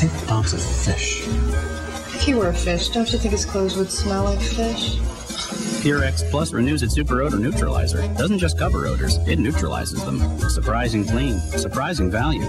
think the dog's a fish. If he were a fish, don't you think his clothes would smell like fish? Purex Plus renews its super odor neutralizer. Doesn't just cover odors, it neutralizes them. Surprising clean, surprising value.